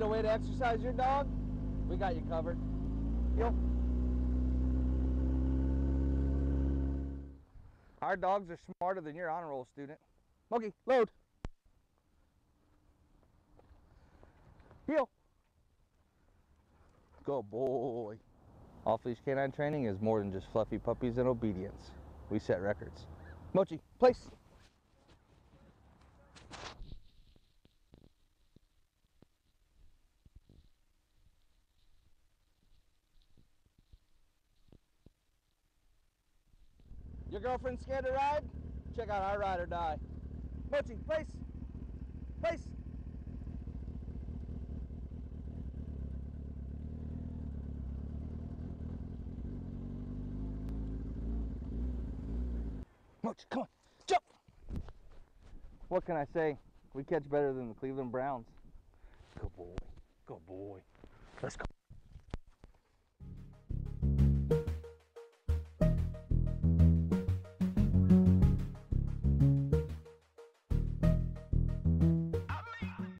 need a way to exercise your dog? We got you covered. Heel. Our dogs are smarter than your honor roll student. Monkey, load. Heel. Good boy. Off-leash canine training is more than just fluffy puppies and obedience. We set records. Mochi, place. Your girlfriend scared to ride? Check out our ride or die. Mochi, place. Place. Mochi, come on, jump. What can I say? We catch better than the Cleveland Browns. Good boy. Good boy. Let's go.